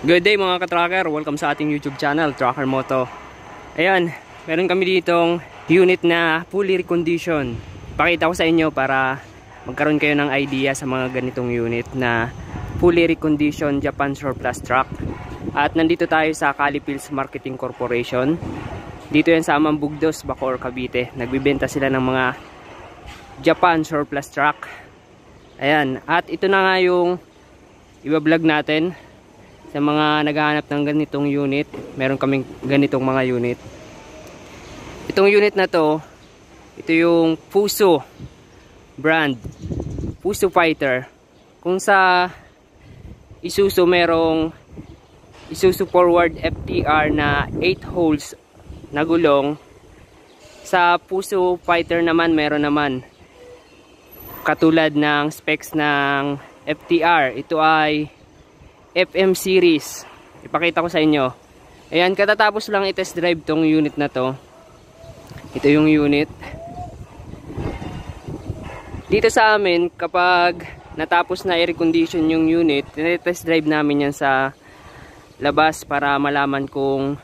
Good day mga ka-tracker, welcome sa ating YouTube channel, Tracker Moto. Ayan, meron kami ditong unit na fully recondition. Pakita ko sa inyo para magkaroon kayo ng idea sa mga ganitong unit na fully recondition Japan surplus truck. At nandito tayo sa Calipils Marketing Corporation. Dito yan sa Amambugdos, Bacoor, Cavite. Nagbibenta sila ng mga Japan surplus truck. Ayan, at ito na nga yung iba-vlog natin sa mga naghahanap ng ganitong unit meron kaming ganitong mga unit itong unit na to ito yung Puso brand Puso Fighter kung sa Isuzu merong Isuzu Forward FTR na 8 holes na gulong sa Puso Fighter naman meron naman katulad ng specs ng FTR. Ito ay FM series. Ipakita ko sa inyo. Ayan, katatapos lang i-test drive tong unit na to. Ito yung unit. Dito sa amin, kapag natapos na i-recondition yung unit, test drive namin yan sa labas para malaman kung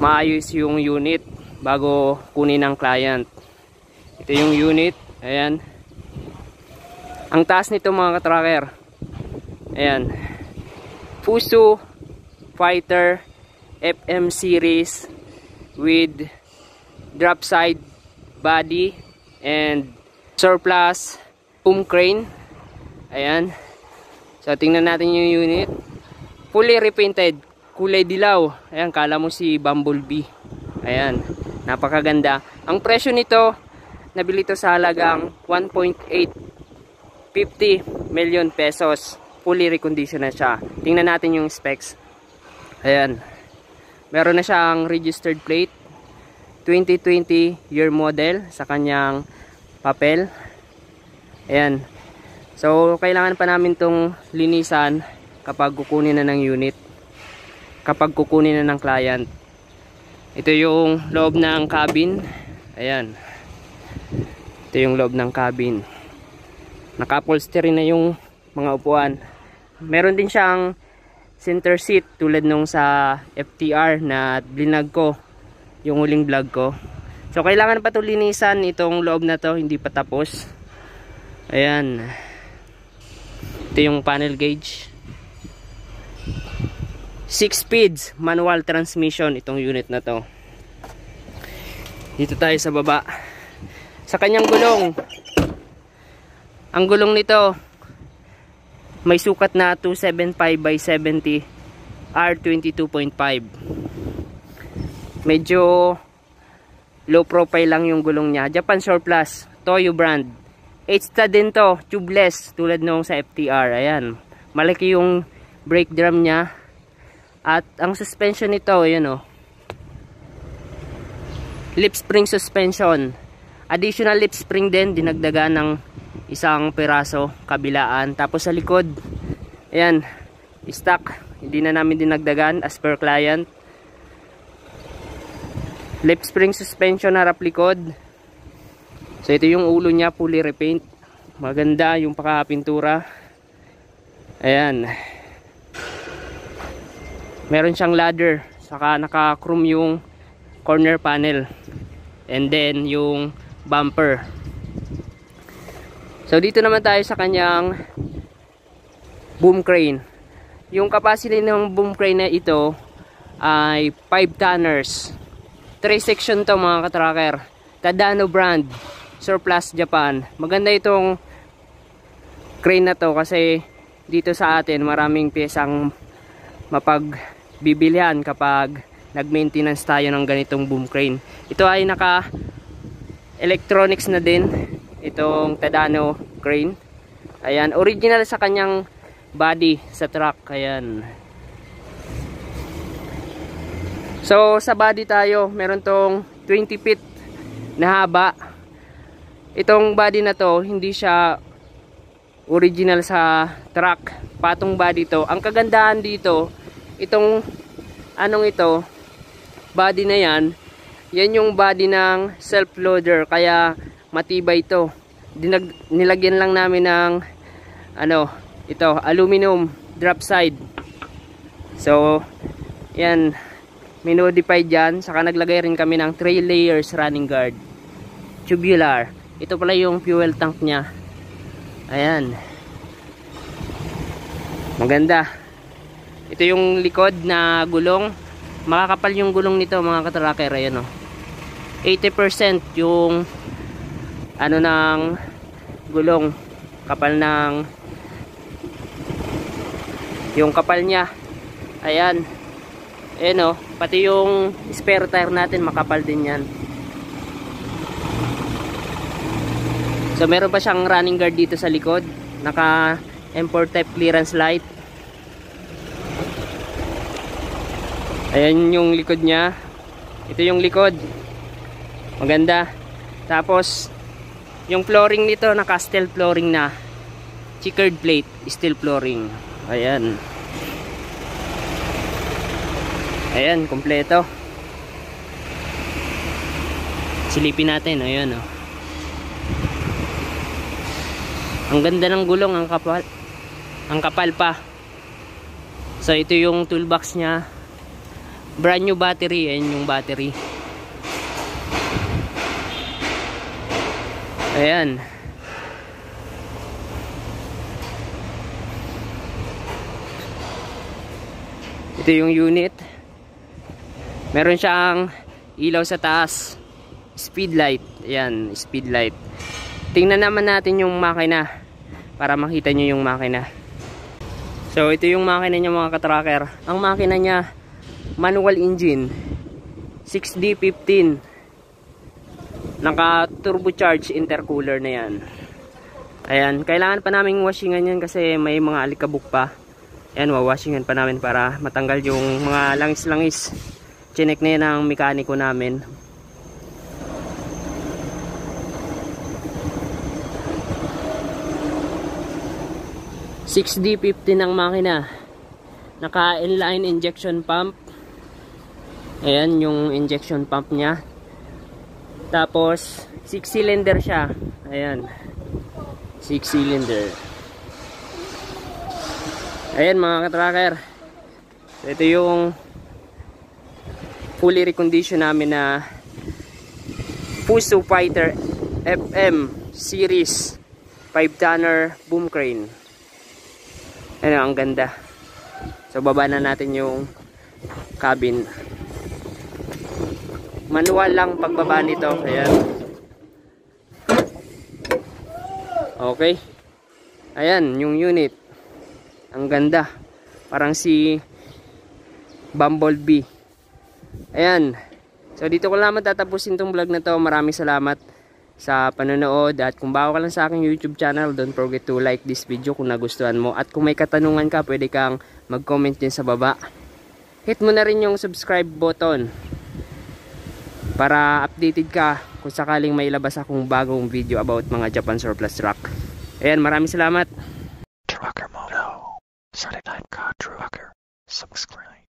maayos yung unit bago kunin ng client. Ito yung unit. Ayan. Ang taas nito mga katracker. Ayan. Fuso Fighter FM series with drop side body and surplus boom crane. Ayan. So tingnan natin yung unit. Fully repainted. Kulay dilaw. Ayan, kala mo si Bumblebee. Ayan. Napakaganda. Ang presyo nito, nabili to sa halagang 1.8 50 million pesos. Fully reconditioned na siya. Tingnan natin yung specs. Ayan. Meron na siyang registered plate. 2020 year model sa kanyang papel. Ayan. So, kailangan pa namin tong linisan kapag kukunin na ng unit. Kapag kukunin na ng client. Ito yung loob ng cabin. Ayan. Ito yung loob ng cabin naka-upholstery na yung mga upuan. Meron din siyang center seat tulad nung sa FTR na blinag ko yung huling vlog ko. So kailangan pa ito linisan itong loob na to hindi pa tapos. Ayan. Ito yung panel gauge. 6 speeds manual transmission itong unit na to. Dito tayo sa baba. Sa kanyang gulong. Ang gulong nito may sukat na 275 by 70 R22.5. Medyo low profile lang yung gulong niya. Japan Surplus, Toyo brand. H-stud din to, tubeless tulad nung sa FTR. Ayan. Malaki yung brake drum niya. At ang suspension nito, ayan o. Oh. Lip spring suspension. Additional lip spring din, dinagdagan ng isang piraso kabilaan. Tapos sa likod ayan stock. Hindi na namin dinagdagan as per client. Lip spring suspension harap likod. So ito yung ulo niya fully repaint. Maganda yung pakapintura ayan. Meron siyang ladder saka naka chrome yung corner panel. And then yung bumper So dito naman tayo sa kanyang boom crane. Yung capacity ng boom crane na ito ay 5 tonners. 3 section to mga katracker. Tadano brand. Surplus Japan. Maganda itong crane na to kasi dito sa atin maraming pyesang mapagbibilihan kapag nag-maintenance tayo ng ganitong boom crane. Ito ay naka electronics na din itong Tadano crane. Ayan original sa kanyang body sa truck. Ayan. So sa body tayo meron tong 20 feet na haba. Itong body na to hindi siya original sa truck. Patong body to. Ang kagandahan dito itong anong ito body na yan yan yung body ng self loader kaya matibay ito Dinag, nilagyan lang namin ng ano ito aluminum drop side So, yan. Modified dyan. Saka naglagay rin kami ng 3 layers running guard. Tubular. Ito pala yung fuel tank niya. Ayan. Maganda. Ito yung likod na gulong. Makakapal yung gulong nito mga katracker. Ayan o. 80% yung ano ng gulong. Kapal ng yung kapal niya. Ayan. Ayan o. Pati yung spare tire natin makapal din yan. So meron pa siyang running guard dito sa likod. Naka M4 type clearance light. Ayan yung likod niya. Ito yung likod. Maganda. Tapos yung flooring nito naka steel flooring na. Checkered plate, steel flooring. Ayan. Ayan, kompleto. Silipin natin, ayan oh. Ang ganda ng gulong, ang kapal. Ang kapal pa. So ito yung toolbox niya. Brand new battery, ayan yung battery. Ayan. Ito yung unit. Meron siyang ilaw sa taas. Speed light. Ayan, speed light. Tingnan naman natin yung makina para makita nyo yung makina. So, ito yung makina niya mga katracker. Ang makina niya, manual engine. 6D15. Naka turbocharged intercooler na yan. Ayan, kailangan pa namin washingan yan kasi may mga alikabok pa. Ayan, wawashingan pa namin para matanggal yung mga langis-langis. Chinek na yan ang mekaniko namin. Six D 50 ng makina. Naka inline injection pump. Ayan yung injection pump niya. Tapos 6 cylinder siya. Ayan. 6 cylinder. Ayan mga katracker. Ito yung fully recondition namin na Fuso Fighter FM series 5 tonner boom crane. Ano, ang ganda. So baba na natin yung cabin. Manual lang pagbaba nito. Ayan. Okay. Ayan, yung unit. Ang ganda. Parang si Bumblebee. Ayan. So dito ko lang tatapusin tong vlog na to. Maraming salamat sa panonood. At kung bago ka lang sa aking YouTube channel, don't forget to like this video kung nagustuhan mo. At kung may katanungan ka, pwede kang mag-comment din sa baba. Hit mo na rin yung subscribe button para updated ka kung sakaling may labas akong bagong video about mga Japan surplus truck. Ayan, maraming salamat. Trucker Moto. Saturday Night Car Trucker. Subscribe.